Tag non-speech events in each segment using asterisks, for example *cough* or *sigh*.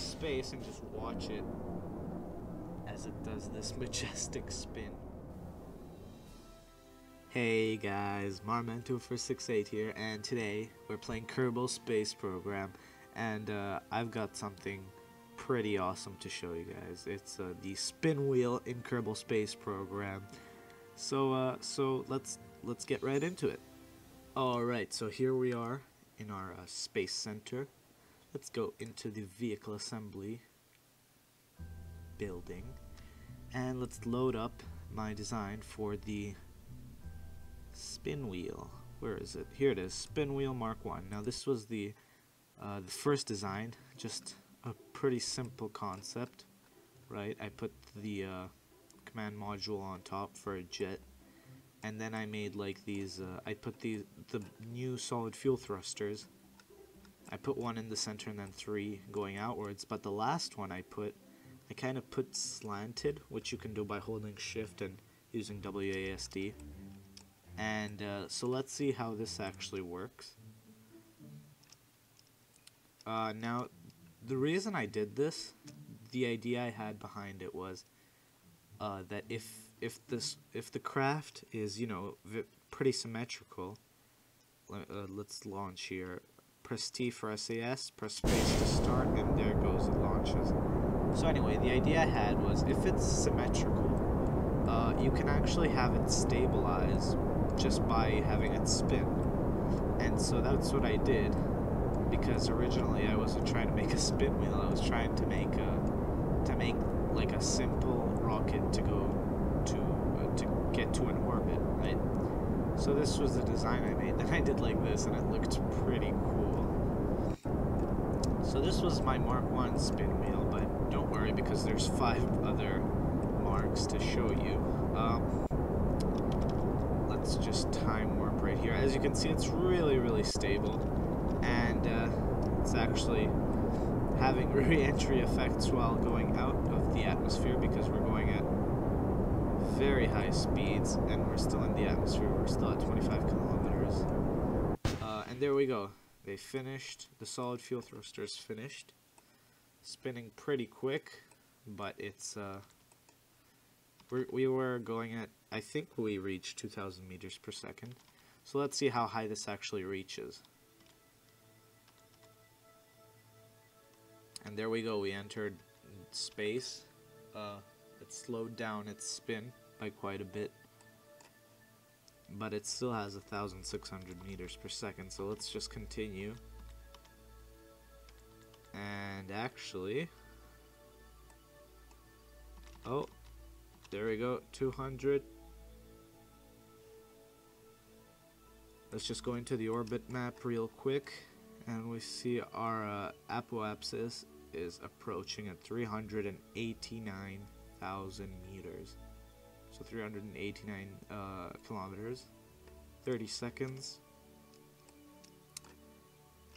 space and just watch it as it does this *laughs* majestic spin. Hey guys, Marman 2468 here, and today we're playing Kerbal Space Program, and uh, I've got something pretty awesome to show you guys. It's uh, the spin wheel in Kerbal Space Program. So, uh, so let's let's get right into it. All right, so here we are in our uh, space center. Let's go into the vehicle assembly building, and let's load up my design for the spin wheel. Where is it? Here it is, spin wheel Mark 1. Now this was the, uh, the first design, just a pretty simple concept, right? I put the uh, command module on top for a jet, and then I made like these, uh, I put the, the new solid fuel thrusters. I put one in the center and then three going outwards, but the last one I put, I kind of put slanted, which you can do by holding shift and using WASD and uh, so let's see how this actually works. Uh, now, the reason I did this, the idea I had behind it was uh, that if if this if the craft is you know pretty symmetrical, uh, let's launch here. Press T for SAS, press space to start, and there goes it launches. So anyway, the idea I had was if it's symmetrical, uh, you can actually have it stabilize just by having it spin. And so that's what I did, because originally I wasn't trying to make a spin wheel, I was trying to make a, to make like a simple rocket to go to, uh, to get to an orbit? So this was the design I made. Then *laughs* I did like this and it looked pretty cool. So this was my Mark 1 spin wheel, but don't worry because there's five other marks to show you. Um, let's just time warp right here. As you can see, it's really, really stable. And uh, it's actually having *laughs* re-entry effects while going out of the atmosphere because we're going at very high speeds and we're still in the atmosphere. We're still at 25 kilometers. Uh, and there we go. They finished. The solid fuel thruster is finished. Spinning pretty quick, but it's... Uh, we're, we were going at I think we reached 2,000 meters per second. So let's see how high this actually reaches. And there we go, we entered space. Uh, it slowed down its spin by quite a bit. But it still has 1,600 meters per second, so let's just continue. And actually... Oh, there we go, 200. Let's just go into the orbit map real quick and we see our uh, apoapsis is approaching at 389,000 meters. So 389 uh, kilometers, 30 seconds.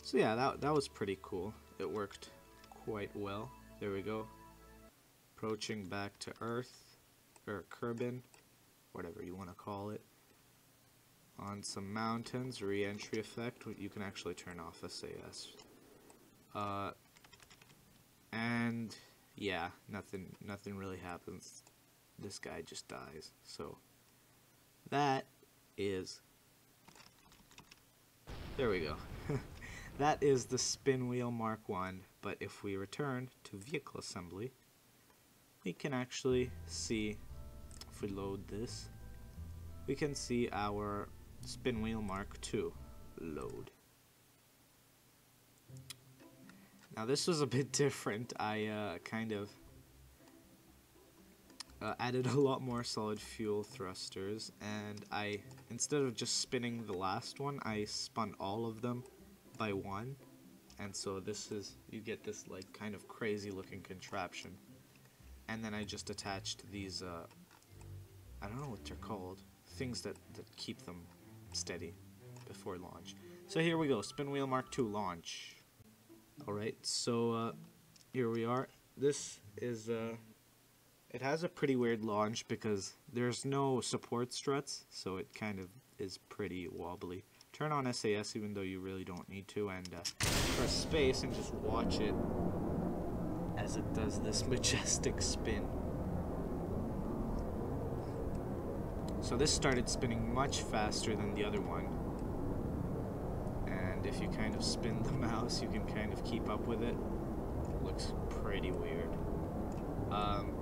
So yeah, that, that was pretty cool. It worked quite well. There we go. Approaching back to Earth, or Kerbin, whatever you want to call it on some mountains, re-entry effect, you can actually turn off SAS. Uh, and yeah, nothing, nothing really happens. This guy just dies. So that is, there we go. *laughs* that is the spin wheel Mark 1, but if we return to vehicle assembly, we can actually see, if we load this, we can see our Spin wheel Mark II. Load. Now this was a bit *laughs* different. I uh, kind of uh, added a lot more solid fuel thrusters and I, instead of just spinning the last one, I spun all of them by one. And so this is, you get this like kind of crazy looking contraption. And then I just attached these, uh, I don't know what they're called, things that, that keep them steady before launch. So here we go, Spin Wheel Mark II launch. Alright, so uh, here we are. This is, uh, it has a pretty weird launch because there's no support struts, so it kind of is pretty wobbly. Turn on SAS even though you really don't need to, and uh, press space and just watch it as it does this *laughs* majestic spin. So this started spinning much faster than the other one. And if you kind of spin the *laughs* mouse, you can kind of keep up with it. Looks pretty weird. Um,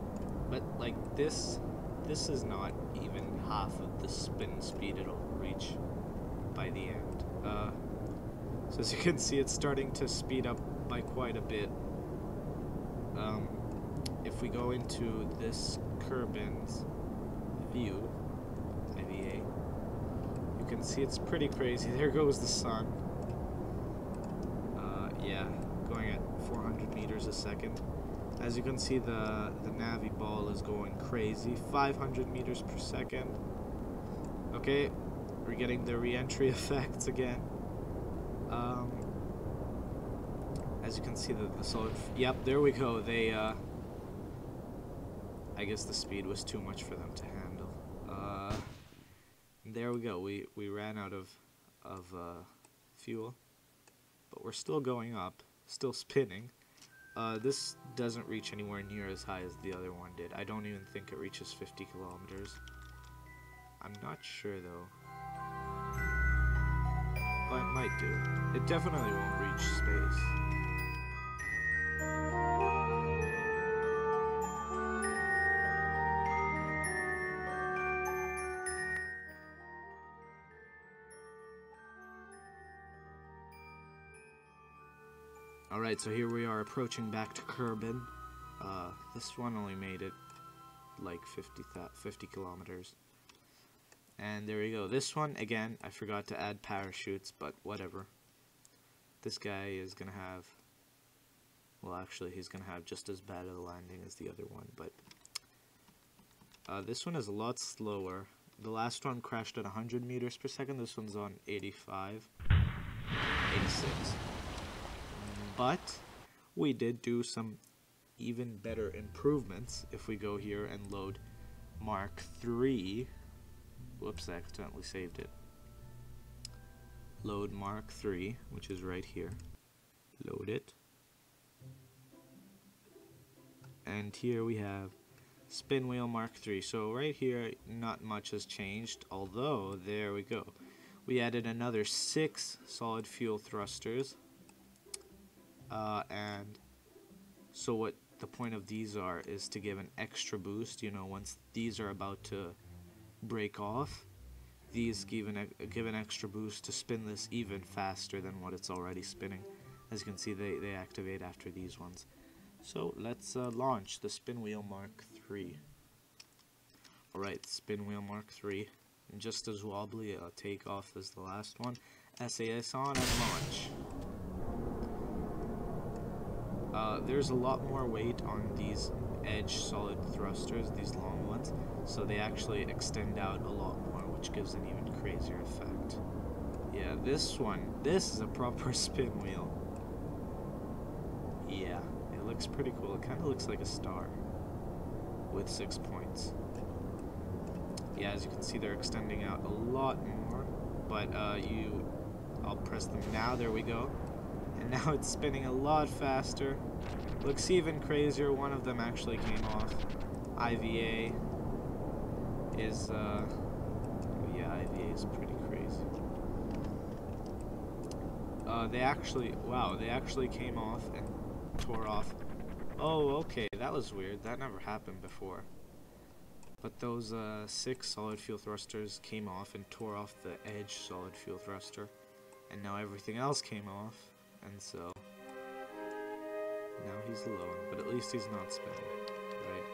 but like this, this is not even half of the spin speed it'll reach by the end. Uh, so as you can see, it's starting to speed up by quite a bit. Um, if we go into this Kerbin's view, IVA, you can see it's pretty crazy. *laughs* There goes the sun. Uh, yeah, going at 400 meters a second. As you can see, the, the navball is going crazy. 500 meters per second. Okay, we're getting the re-entry *laughs* effects again. Um, as you can see, the, the solid... Yep, there we go. They, uh... I guess the speed was too much for them to handle. Uh, there we go. We, we ran out of, of uh, fuel. But we're still going up. Still spinning. Uh, this doesn't reach anywhere near as high as the other one did. I don't even think it reaches 50 kilometers. I'm not sure though. But it might do. It definitely won't reach space. Alright, so here we are approaching back to Kerbin. Uh, this one only made it like 50, 50 kilometers. And there we go. This one, again, I forgot to add parachutes, but whatever. This guy is going to have... Well, actually, he's going to have just as bad of a landing as the other one, but... Uh, this one is a lot slower. The last one crashed at 100 meters per second. This one's on 85. 86 but we did do some even better improvements if we go here and load Mark 3 whoops I accidentally saved it. Load Mark 3 which is right here. Load it. And here we have spin wheel Mark 3 so right here not much has changed although there we go. We added another six solid fuel thrusters uh, and so what the point of these are is to give an extra boost. You know, once these are about to break off, these give an, give an extra boost to spin this even faster than what it's already spinning. As you can see, they, they activate after these ones. So let's uh, launch the Spin Wheel Mark III. Alright, Spin Wheel Mark III. And just as wobbly a takeoff as the last one. SAS on and launch. Uh, there's a lot more weight on these edge solid thrusters, these long ones, so they actually extend out a lot more, which gives an even crazier effect. Yeah, this one, this is a proper *laughs* spin wheel. Yeah, it looks pretty cool. It kind of looks like a star with six points. Yeah, as you can see, they're extending out a lot more, but uh, you, I'll press them now, there we go and now it's spinning a lot faster. Looks even crazier, one of them actually came off. IVA is, uh, yeah, IVA is pretty crazy. Uh, they actually, wow, they actually came off and tore off. Oh, okay, that was weird. That never happened before. But those uh, six solid fuel thrusters came off and tore off the edge solid fuel thruster. And now everything else came off. And so, now he's alone, but at least he's not spinning, right?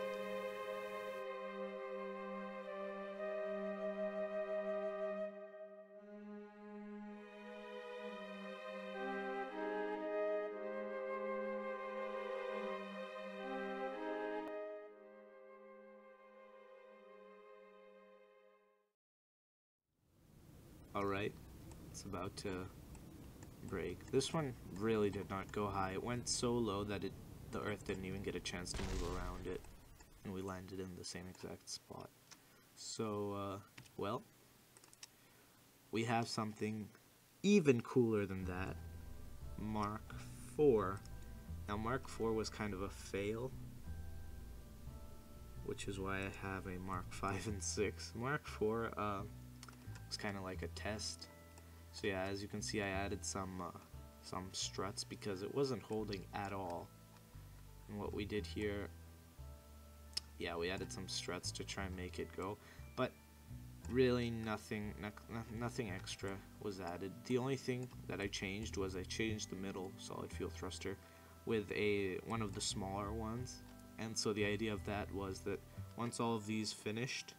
Alright, it's about to break. This one really did not go high. It went so low that it the Earth didn't even get a chance to move around it, and we landed in the same exact spot. So, uh, well, we have something even cooler than that. Mark 4 Now Mark 4 was kind of a fail, which is why I have a Mark 5 and 6. Mark 4 uh, was kind of like a test. So yeah, as you can see, I added some uh, some struts because it wasn't holding at all. And what we did here, yeah, we added some struts to try and make it go, but really nothing, no, nothing extra was added. The only thing that I changed was I changed the middle solid fuel thruster with a one of the smaller ones. And so the idea of that was that once all of these finished,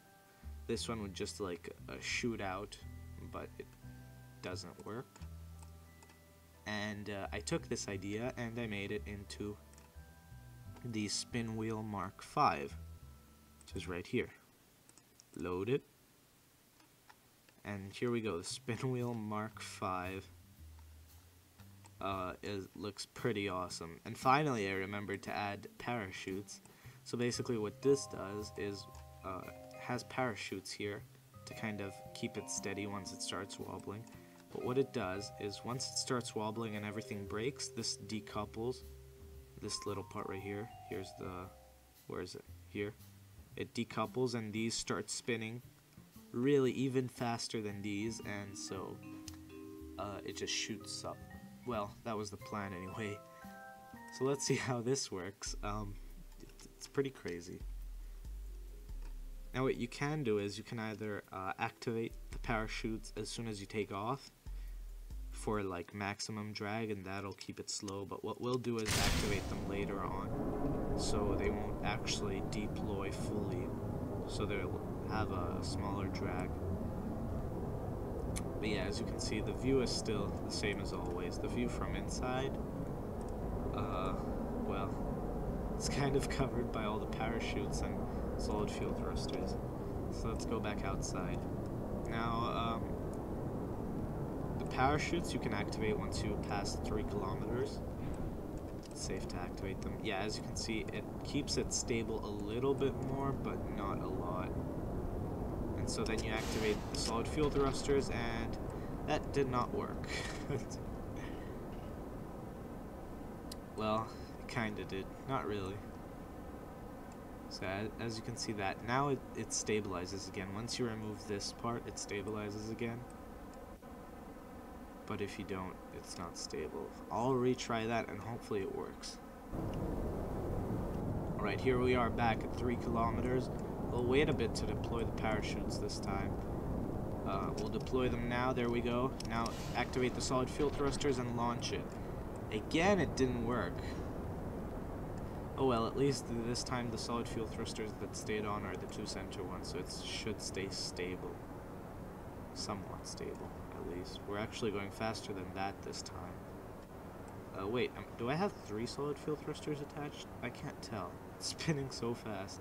this one would just like shoot out, but it doesn't work. And uh, I took this idea and I made it into the spin wheel Mark V, which is right here. Load it. And here we go, the spin *laughs* wheel Mark V uh, looks pretty awesome. And finally I remembered to add parachutes. So basically what this does is uh, has parachutes here to kind of keep it steady once it starts wobbling. But what it does is once it starts wobbling and everything breaks, this decouples this little part right here. Here's the, where is it? Here. It decouples and these start spinning really even faster than these and so uh, it just shoots up. Well, that was the plan anyway. So let's see how this works. Um, it's pretty crazy. Now what you can do is you can either uh, activate the parachutes as soon as you take off for like maximum drag and that'll keep it slow but what we'll do is activate them later on so they won't actually deploy fully so they'll have a smaller drag. But yeah as you can see the view is still the same as always. The view from inside uh, well it's *laughs* kind of covered by all the parachutes and solid fuel thrusters. So let's go back outside. Now um, parachutes you can activate once you pass three kilometers. It's safe to activate them. Yeah, as you can see, it keeps it stable a little bit more, but not a lot. And so then you activate the solid fuel thrusters, and that did not work. *laughs* well, it kinda did. Not really. So as you can see that, now it, it stabilizes again. Once you remove this part, it stabilizes again but if you don't, it's not stable. I'll retry that and hopefully it works. Alright, here we are back at 3 kilometers. We'll wait a bit to deploy the parachutes this time. Uh, we'll deploy them now, there we go. Now activate the solid fuel thrusters and launch it. Again, it didn't work. Oh well, at least this time the solid fuel thrusters that stayed on are the two center ones, so it should stay stable. Somewhat stable at least. We're actually going faster than that this time. Uh, wait, um, do I have three solid fuel thrusters attached? I can't tell. *laughs* It's spinning so fast.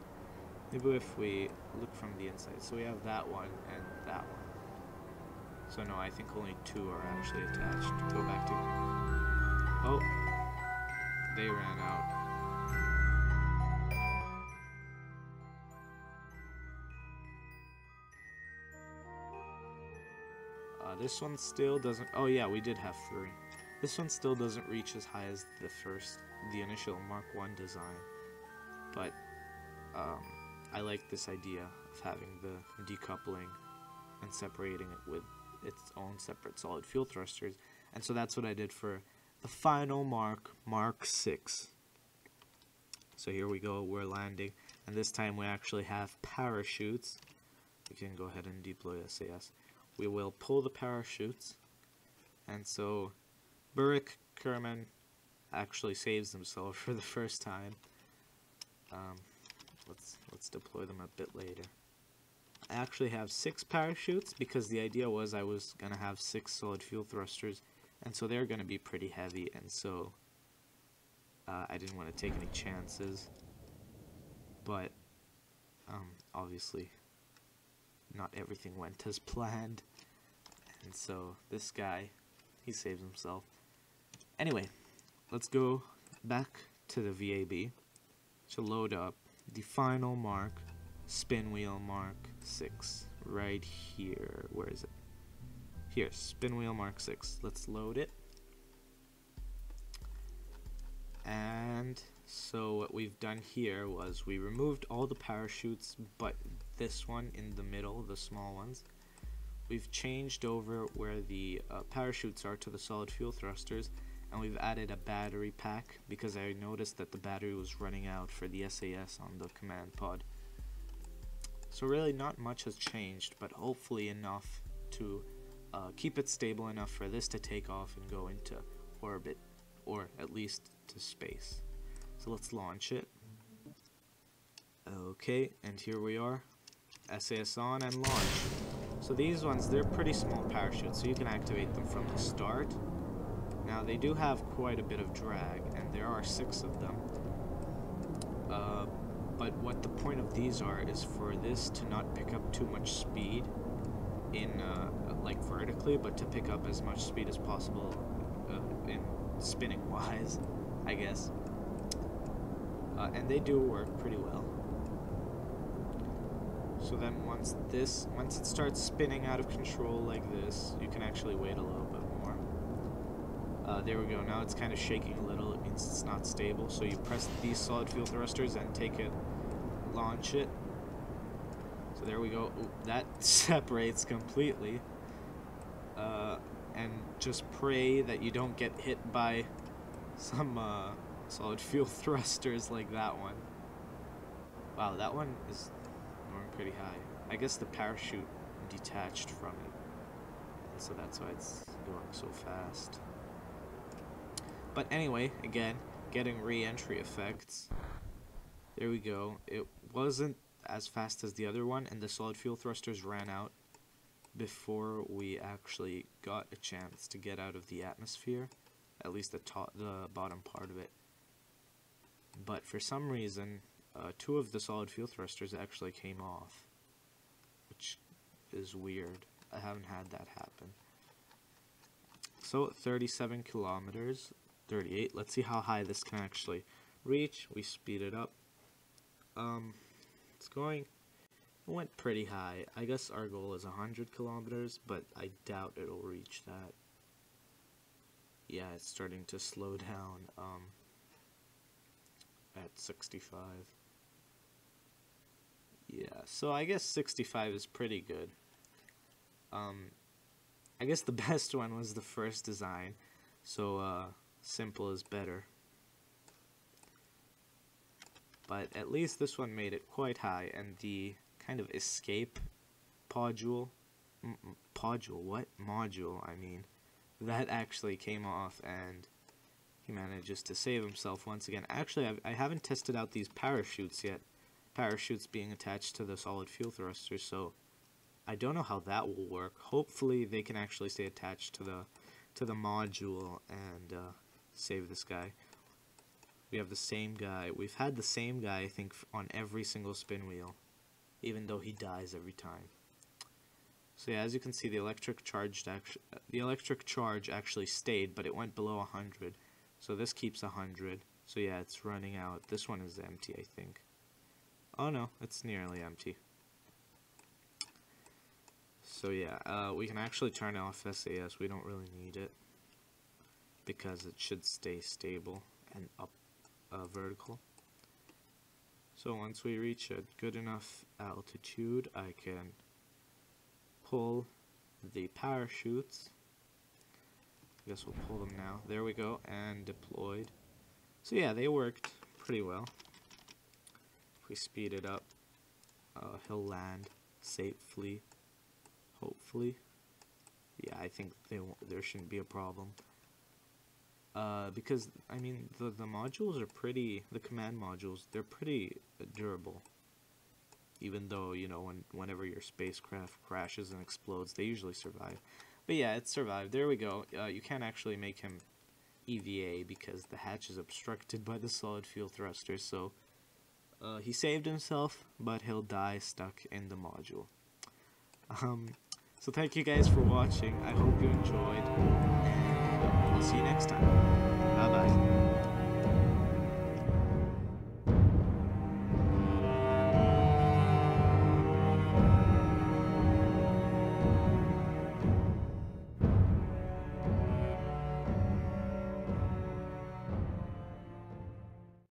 Maybe if we look from the inside. So we have that one and that one. So no, I think only two are actually attached. Go back to... Oh! They ran out. This one still doesn't... Oh yeah, we did have three. This one still doesn't reach as high as the first, the initial Mark 1 design. But um, I like this idea of having the decoupling and separating it with its own separate solid fuel thrusters. And so that's what I did for the final Mark, Mark 6. So here we go, we're landing. And this time we actually have parachutes. We can go ahead and deploy SAS we will pull the parachutes. And so Burik Kerman actually saves himself *laughs* for the first time. Um, let's let's deploy them a bit later. I actually have six parachutes because the idea was I was gonna have six solid fuel thrusters, and so they're gonna be pretty heavy, and so uh, I didn't want to take any chances. But um, obviously not everything went as planned. And so this guy, he saves himself. Anyway, let's go back to the VAB to load up the final mark, spin wheel mark 6, right here. Where is it? Here, spin wheel mark 6. Let's load it. And so what we've done here was we removed all the parachutes but this one in the middle, the small ones. We've changed over where the uh, parachutes are to the solid fuel thrusters and we've added a battery pack because I noticed that the battery was running out for the SAS on the command pod. So really not much has changed but hopefully enough to uh, keep it stable enough for this to take off and go into orbit or at least to space. So let's launch it. Okay, and here we are. SAS on and launch. So these ones, they're pretty small parachutes, so you can activate them from the start. Now they do have quite a bit of drag, and there are six of them. Uh, but what the point of these are is for this to not pick up too much speed in uh, like vertically, but to pick up as much speed as possible uh, in spinning *laughs* wise, I guess. Uh, and they do work pretty well. So then once this, once it starts spinning out of control like this, you can actually wait a little bit more. Uh, there we go, now it's kind of shaking a little, it means it's not stable. So you press these solid fuel thrusters and take it, launch it. So there we go, Ooh, that *laughs* separates completely. Uh, and just pray that you don't get hit by some uh, solid fuel *laughs* thrusters like that one. Wow, that one is pretty high. I guess the parachute detached from it. And so that's why it's going so fast. But anyway, again, getting re-entry effects. There we go. It wasn't as fast as the other one, and the solid fuel thrusters ran out before we actually got a chance to get out of the atmosphere, at least the top, the bottom part of it. But for some reason, uh, two of the solid fuel thrusters actually came off, which is weird. I haven't had that happen. So 37 kilometers, 38. Let's see how high this can actually reach. We speed it up. Um, it's going it went pretty high. I guess our goal is 100 kilometers, but I doubt it'll reach that. Yeah, it's starting to slow *laughs* down um, at 65. Yeah, so I guess 65 is pretty good. Um, I guess the *laughs* best one was the first design, so uh, simple is better. But at least this one made it quite high, and the kind of escape podule, podule, what? Module, I mean, that actually came off and he manages to save himself once again. Actually, I've, I haven't tested out these parachutes yet. Parachutes being attached to the solid fuel thrusters, so I don't know how that will work. Hopefully, they can actually stay attached to the to the module and uh, save this guy. We have the same guy. We've had the same guy, I think, on every single spin wheel even though he dies every time. So yeah, as you can see, the electric charge the electric charge actually stayed, but it went below 100. So this keeps 100. So yeah, it's running out. This one is empty, I think. Oh no, it's nearly empty. So yeah, uh, we can actually turn off SAS. We don't really need it because it should stay stable and up uh, vertical. So once we reach a good enough altitude, I can pull the parachutes. I guess we'll pull them now. There we go, and deployed. So yeah, they worked pretty well. We speed it up, uh, he'll land safely, hopefully. Yeah, I think they there shouldn't be a problem. Uh, because I mean the the modules are pretty the command modules they're pretty durable. Even though you know when whenever your spacecraft crashes and explodes they usually survive. But yeah it survived. There we go. Uh, you can't actually make him EVA because the hatch is obstructed *laughs* by the solid fuel thrusters so uh, he saved himself but he'll die stuck in the module um, so thank you guys for watching I hope you enjoyed I'll see you next time. Bye bye.